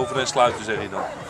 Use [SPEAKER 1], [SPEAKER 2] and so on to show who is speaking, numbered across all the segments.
[SPEAKER 1] over en sluiten zeg je dan.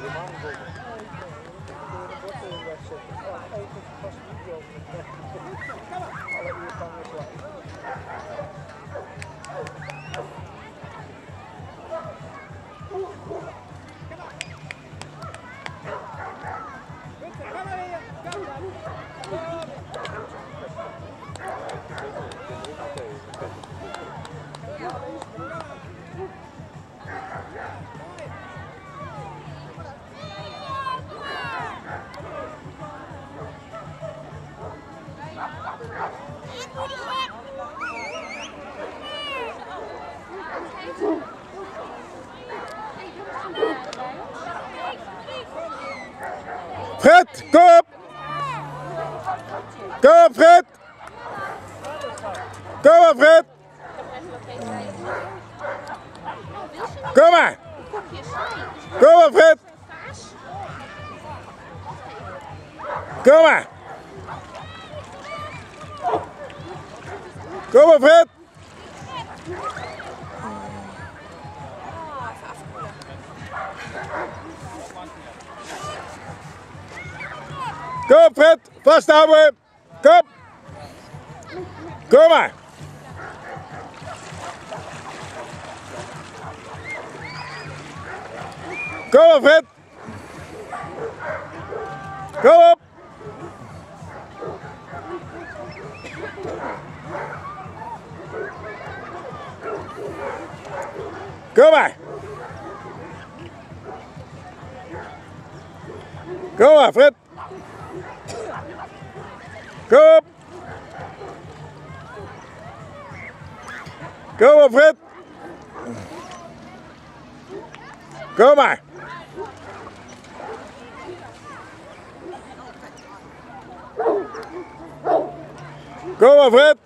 [SPEAKER 2] the Mango.
[SPEAKER 3] Fred, kom! Kom op, Fred! Kom op, Fred! Kom maar! Kom op, Fred! Kom maar! Kom op, Fred! Kom, Fred! Vasthouden! Kom! Kom maar! Kom op, Fred! Kom op! Kom maar! Kom maar, Fred! Kom op! Kom op, Fred! Kom maar! Kom maar, Fred!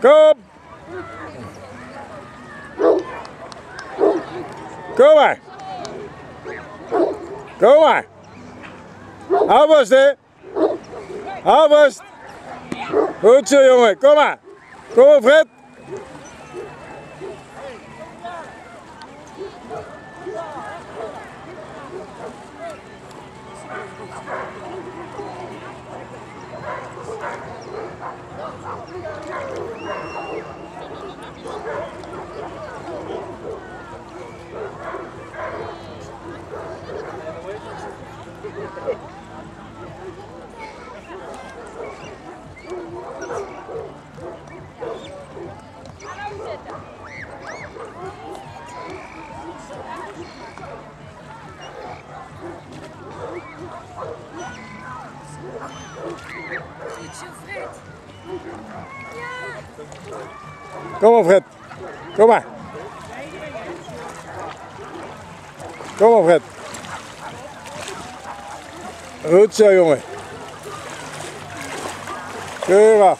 [SPEAKER 3] Kom! Kom maar! Kom maar! Hou hè! Hou! Goed zo, jongen. Kom maar! Kom op, Fred! Kom op, Fred. Kom maar. Kom op, Fred. Goed zo jongen. Keurig.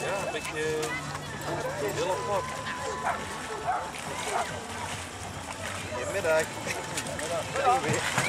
[SPEAKER 1] Ja, een beetje heel. Goedemiddag. Goedemiddag.